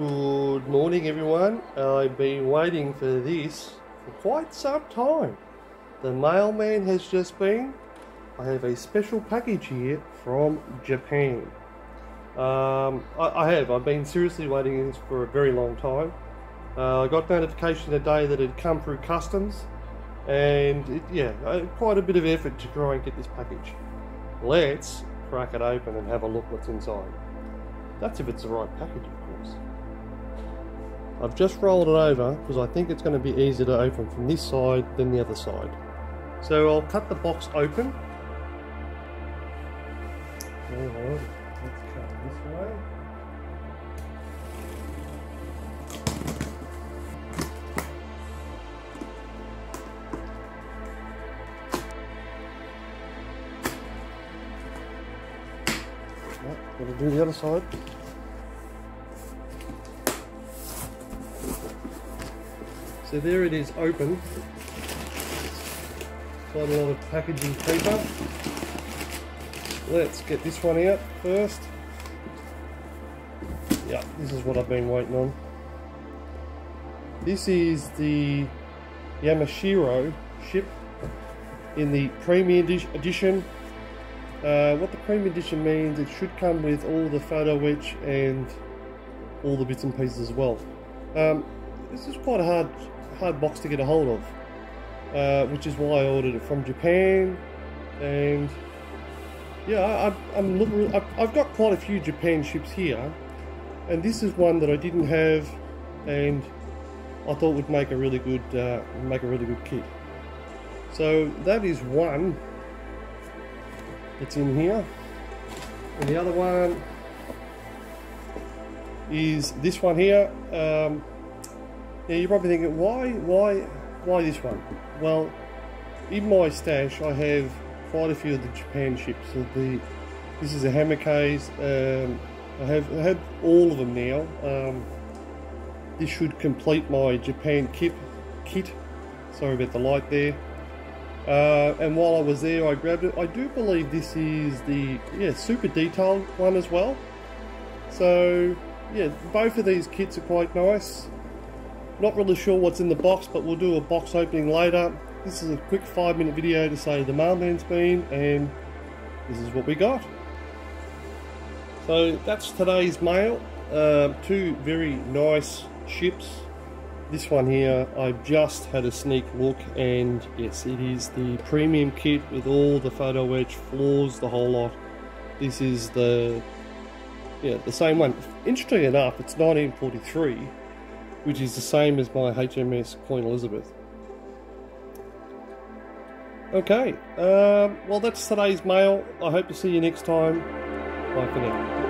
Good morning, everyone. I've been waiting for this for quite some time. The mailman has just been. I have a special package here from Japan. Um, I, I, have. I've been seriously waiting this for a very long time. Uh, I got notification today that it had come through customs, and it, yeah, uh, quite a bit of effort to try and get this package. Let's crack it open and have a look what's inside. That's if it's the right package, of course. I've just rolled it over because I think it's going to be easier to open from this side than the other side. So I'll cut the box open. Alright, let's cut this way. Right, gonna do the other side. So there it is open. Quite a lot of packaging paper. Let's get this one out first. Yeah, this is what I've been waiting on. This is the Yamashiro ship in the premium edition. Uh, what the premium edition means, it should come with all the photo etch and all the bits and pieces as well. Um, this is quite a hard hard box to get a hold of, uh, which is why I ordered it from Japan. And yeah, I, am looking. I've got quite a few Japan ships here, and this is one that I didn't have, and I thought would make a really good uh, make a really good kit. So that is one that's in here, and the other one is this one here. Um, now you're probably thinking, why, why, why this one? Well, in my stash I have quite a few of the Japan ships. So the this is a hammer case. Um, I have I have all of them now. Um, this should complete my Japan kit. Kit. Sorry about the light there. Uh, and while I was there, I grabbed it. I do believe this is the yeah super detailed one as well. So yeah, both of these kits are quite nice. Not really sure what's in the box, but we'll do a box opening later. This is a quick five minute video to say the mailman's been, and this is what we got. So that's today's mail. Uh, two very nice ships. This one here, I've just had a sneak look, and yes, it is the premium kit with all the photo etch floors, the whole lot. This is the yeah the same one. Interesting enough, it's 1943 which is the same as my HMS Queen Elizabeth. Okay, um, well that's today's mail. I hope to see you next time. Bye for now.